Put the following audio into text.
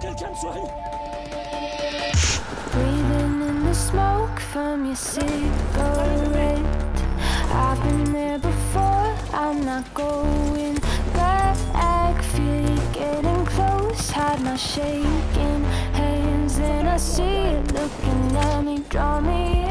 quelqu'un de soigne Breathing in the smoke from your cigarette. I've been there before, I'm not going back. Feel you getting close, hide my shaking hands. and I see it looking at me, draw me